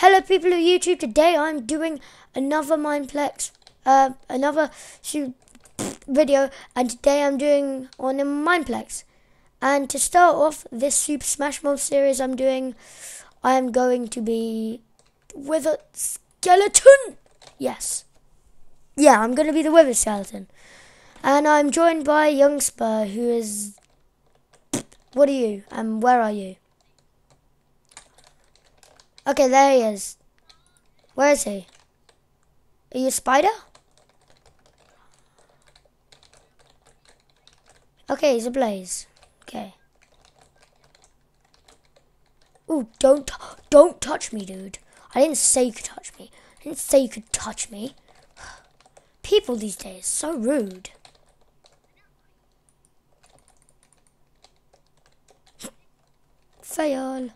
Hello, people of YouTube. Today I'm doing another Mineplex, uh, another shoot video, and today I'm doing on a Mineplex. And to start off this Super Smash Mobs series I'm doing, I'm going to be with a skeleton. Yes, yeah, I'm going to be the wither skeleton, and I'm joined by Young Spur, who is. What are you? And where are you? Okay, there he is. Where is he? Are you a spider? Okay, he's a blaze. Okay. Ooh, don't don't touch me, dude. I didn't say you could touch me. I didn't say you could touch me. People these days, so rude. Fail.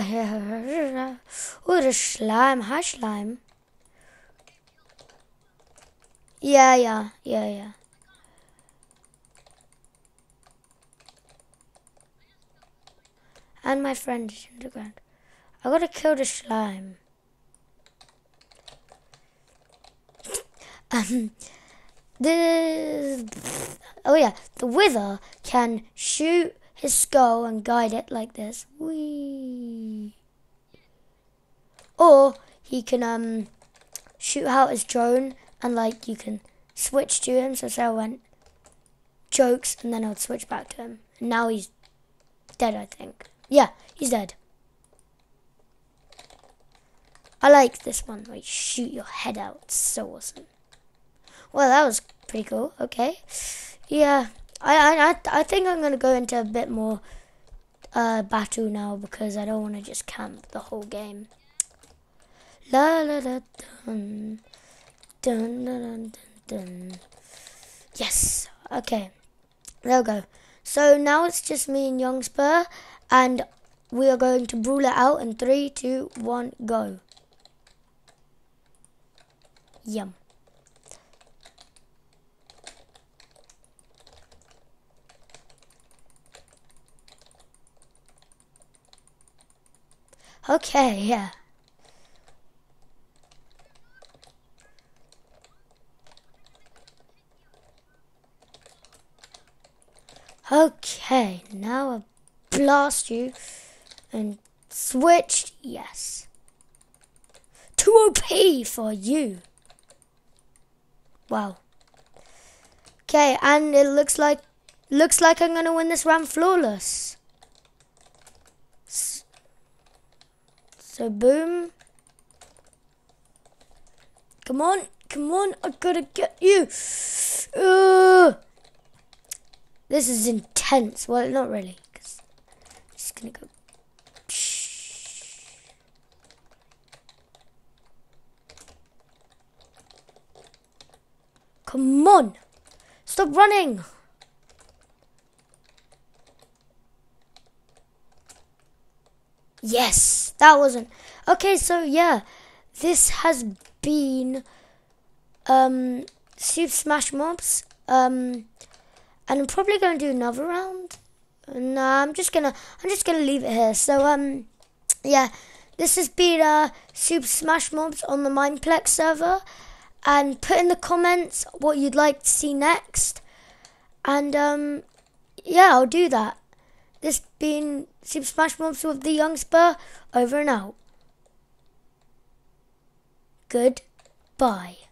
Oh, the slime. Hi, slime. Yeah, yeah, yeah, yeah. And my friend is in the ground. I gotta kill the slime. um, the oh yeah, the wither can shoot his skull and guide it like this. Whee. Or he can um shoot out his drone and like you can switch to him. So say I went jokes and then I would switch back to him. And now he's dead, I think. Yeah, he's dead. I like this one where you shoot your head out. It's so awesome. Well, that was pretty cool. Okay. Yeah, I, I, I think I'm going to go into a bit more uh, battle now because I don't want to just camp the whole game. La la la dun. Dun, dun, dun, dun, Yes. Okay. There we go. So now it's just me and Young Spur, and we are going to brawl it out in three, two, one, go. Yum. Okay, yeah. Okay, now I blast you and switched, yes. 2 OP for you. Wow. Okay, and it looks like looks like I'm gonna win this round flawless. So boom. Come on, come on, I gotta get you. This is intense. Well, not really, because just gonna go. Come on, stop running. Yes, that wasn't. Okay, so yeah, this has been um Super Smash Mobs. Um and I'm probably gonna do another round. Nah, I'm just gonna I'm just gonna leave it here. So um yeah, this has been uh Super Smash Mobs on the Mineplex server. And put in the comments what you'd like to see next. And um yeah, I'll do that. This been Super Smash Mobs with the Young Spur. Over and out. Goodbye.